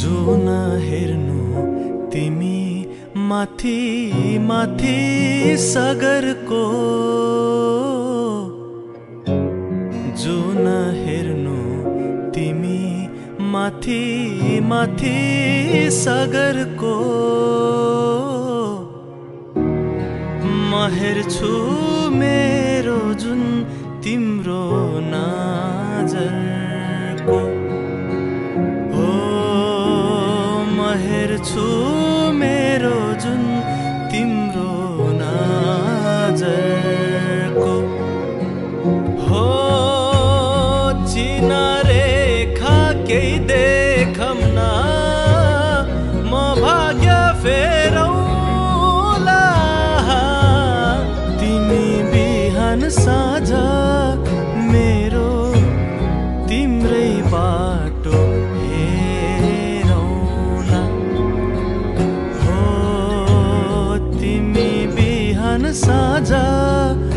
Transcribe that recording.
जो नहेर्नु तिमी माथि माथि सागरको। जो नहेर्नु तिमी माथि माथि सागरको। म हेर्छु मेरो जुन तिम्रो हेर्छु मेरो जुन तिम्रो नाजरको हो चिना रेखा केही देखम जान साजा